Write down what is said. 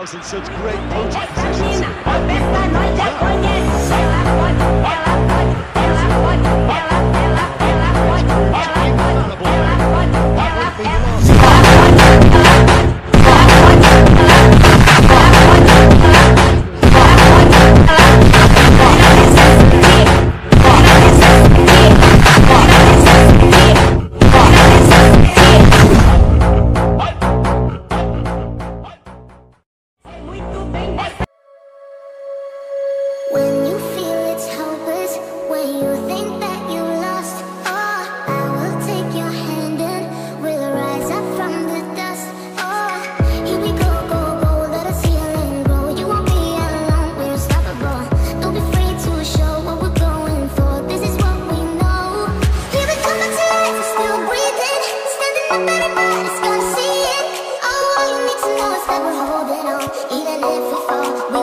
in such great poaching even if we fall,